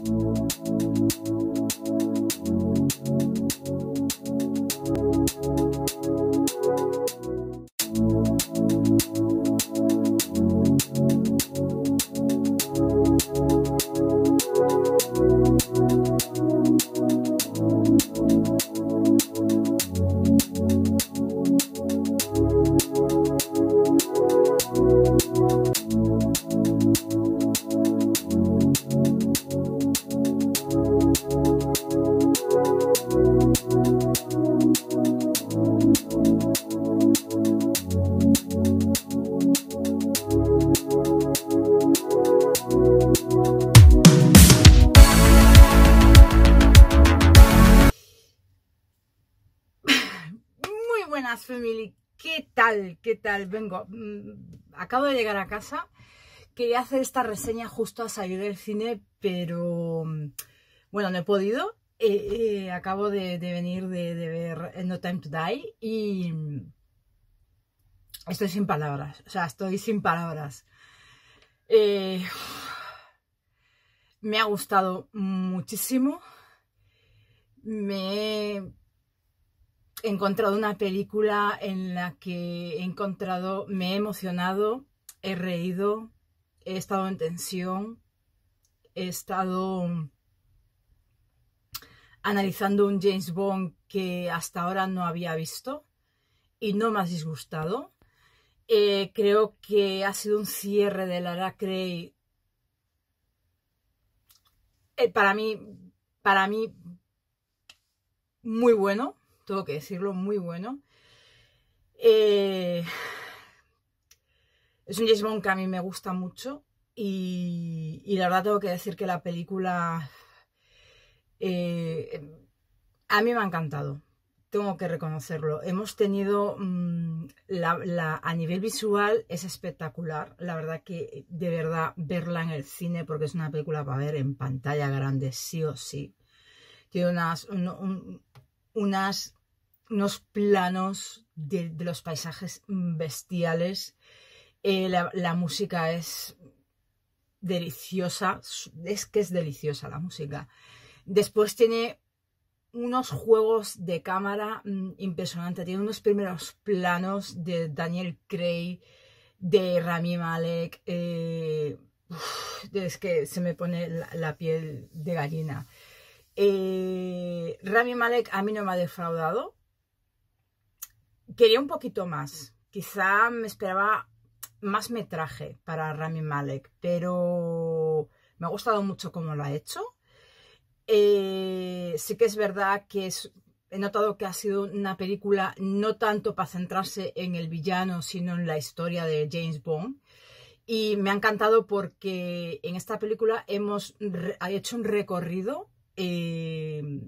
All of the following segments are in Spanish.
Música family, ¿qué tal? ¿Qué tal? Vengo, mm, acabo de llegar a casa, quería hacer esta reseña justo a salir del cine, pero mm, bueno, no he podido. Eh, eh, acabo de, venir de, ver No Time to Die y mm, estoy sin palabras, o sea, estoy sin palabras. Eh, me ha gustado muchísimo. Me he encontrado una película en la que he encontrado, me he emocionado, he reído, he estado en tensión, he estado analizando un James Bond que hasta ahora no había visto y no me ha disgustado. Eh, creo que ha sido un cierre de Lara Cray eh, para mí, para mí muy bueno tengo que decirlo, muy bueno. Eh, es un James Bond que a mí me gusta mucho y, la verdad tengo que decir que la película eh, a mí me ha encantado. Tengo que reconocerlo. Hemos tenido mm, a nivel visual es espectacular. La verdad que de verdad verla en el cine porque es una película para ver en pantalla grande sí o sí. Tiene unas, unas, unos planos de, los paisajes bestiales. Eh, la, música es deliciosa, es que es deliciosa la música. Después tiene unos juegos de cámara mm, impresionantes, tiene unos primeros planos de Daniel Craig, de Rami Malek, eh, es que se me pone la piel de gallina. Eh, Rami Malek a mí no me ha defraudado. Quería un poquito más. Quizá me esperaba más metraje para Rami Malek, pero me ha gustado mucho cómo lo ha hecho. Eh, sí que es verdad que he notado que ha sido una película no tanto para centrarse en el villano, sino en la historia de James Bond. Y me ha encantado porque en esta película hemos hecho un recorrido eh,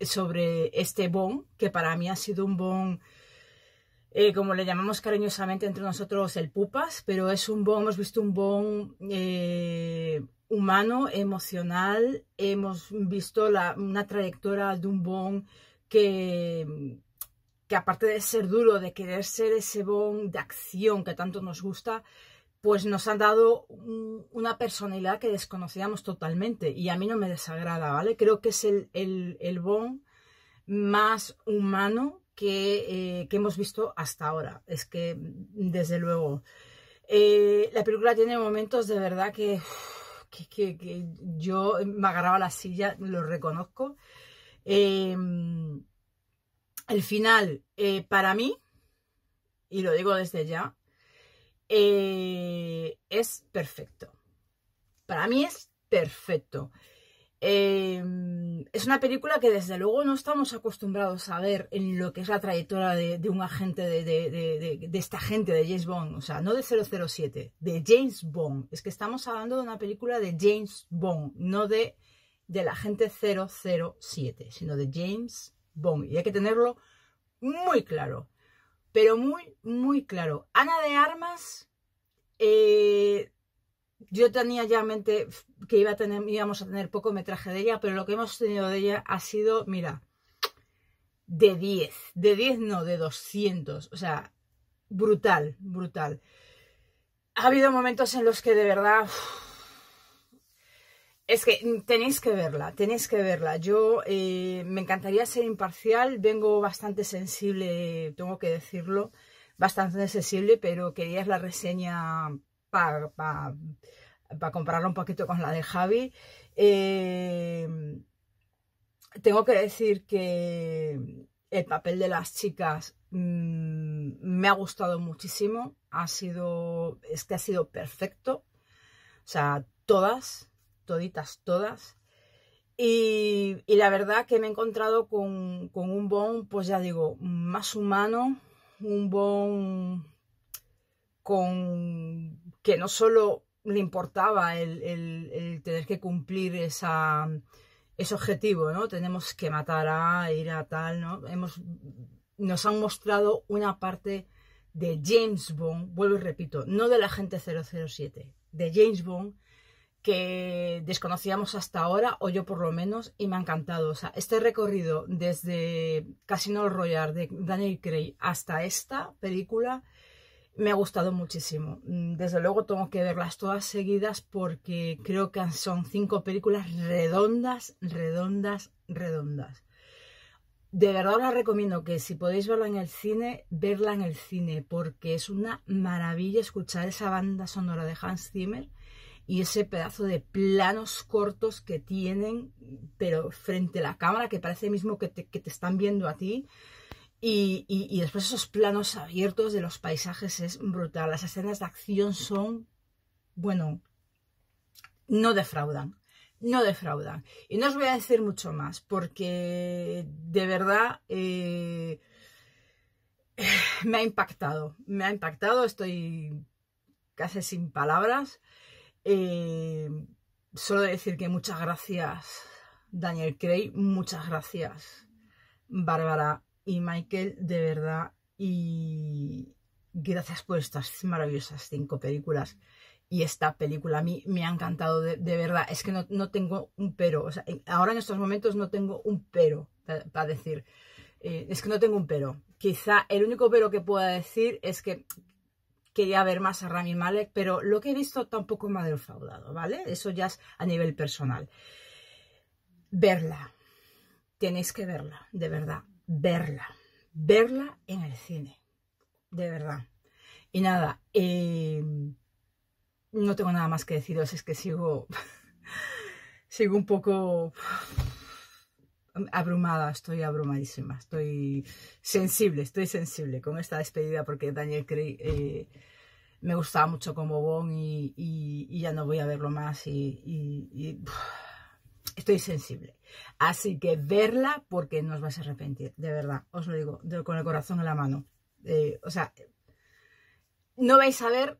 sobre este bon, que para mí ha sido un bon, eh, como le llamamos cariñosamente entre nosotros, el pupas, pero es un bon, hemos visto un bon eh, humano, emocional, hemos visto una trayectoria de un bon que, que aparte de ser duro, de querer ser ese bon de acción que tanto nos gusta, pues nos han dado una personalidad que desconocíamos totalmente y a mí no me desagrada, ¿vale? Creo que es el, el, Bond más humano que, eh, que, hemos visto hasta ahora. Es que, desde luego, eh, la película tiene momentos de verdad que, que, yo me agarraba la silla, lo reconozco. Em, el final, eh, para mí, y lo digo desde ya, eh, es perfecto. Para mí es perfecto. Eh, es una película que desde luego no estamos acostumbrados a ver en lo que es la trayectoria de, un agente de, de, esta gente de James Bond, o sea, no de 007, de James Bond. Es que estamos hablando de una película de James Bond, no de del agente 007, sino de James Bond. Y hay que tenerlo muy claro pero muy, muy claro. Ana de Armas, eh, yo tenía ya en mente que iba a tener, íbamos a tener poco metraje de ella, pero lo que hemos tenido de ella ha sido, mira, de 10, de 10 no, de 200, o sea, brutal, brutal. Ha habido momentos en los que de verdad Es que tenéis que verla, tenéis que verla. Yo eh, me encantaría ser imparcial, vengo bastante sensible, tengo que decirlo, bastante sensible, pero quería la reseña para pa, compararla un poquito con la de Javi. Eh, tengo que decir que el papel de las chicas mmm, me ha gustado muchísimo, ha sido, es que ha sido perfecto, o sea, todas, toditas, todas. Y, la verdad que me he encontrado con, con un Bon, pues ya digo, más humano, un Bon con que no solo le importaba el tener que cumplir esa, ese objetivo, ¿no? Tenemos que matar a, ir a tal, ¿no? Hemos, nos han mostrado una parte de James Bond, vuelvo y repito, no de la gente 007, de James Bond, que desconocíamos hasta ahora, o yo por lo menos, y me ha encantado. O sea, este recorrido desde Casino Royale de Daniel Craig hasta esta película me ha gustado muchísimo. Mm, desde luego tengo que verlas todas seguidas porque creo que son cinco películas redondas, redondas, redondas. De verdad os recomiendo que si podéis verla en el cine, verla en el cine, porque es una maravilla escuchar esa banda sonora de Hans Zimmer y ese pedazo de planos cortos que tienen, pero frente a la cámara, que parece mismo que te, que te están viendo a ti. Y, y, después esos planos abiertos de los paisajes es brutal. Las escenas de acción son, bueno, no defraudan no defraudan. Y no os voy a decir mucho más, porque de verdad eh, me ha impactado. Me ha impactado, estoy casi sin palabras. Eh, solo decir que muchas gracias, Daniel Craig, muchas gracias, Bárbara y Michael, de verdad. Y gracias por estas maravillosas cinco películas y esta película a mí me ha encantado de, verdad. Es que no, tengo un pero. O sea, ahora en estos momentos no tengo un pero para decir. Eh, es que no tengo un pero. Quizá el único pero que pueda decir es que quería ver más a Rami Malek, pero lo que he visto tampoco me ha defraudado, ¿vale? Eso ya es a nivel personal. Verla. Tenéis que verla, de verdad. Verla. Verla en el cine. De verdad. Y nada, eh, no tengo nada más que deciros, es que sigo, sigo un poco abrumada, estoy abrumadísima, estoy sensible, estoy sensible con esta despedida porque Daniel Craig eh, me gustaba mucho como Bond y, ya no voy a verlo más y, estoy sensible. Así que verla porque no os vais a arrepentir, de verdad, os lo digo, con el corazón en la mano. Eh, o sea, no vais a ver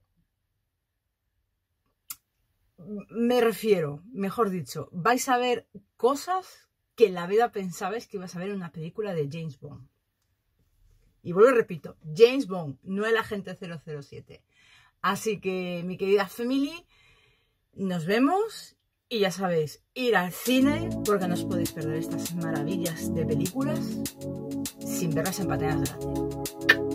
me refiero, mejor dicho, vais a ver cosas que en la vida pensabais que ibas a ver una película de James Bond. Y vuelvo y repito, James Bond, no el agente 007. Así que, mi querida family, nos vemos y ya sabéis, ir al cine porque no os podéis perder estas maravillas de películas sin verlas en pantalla grande.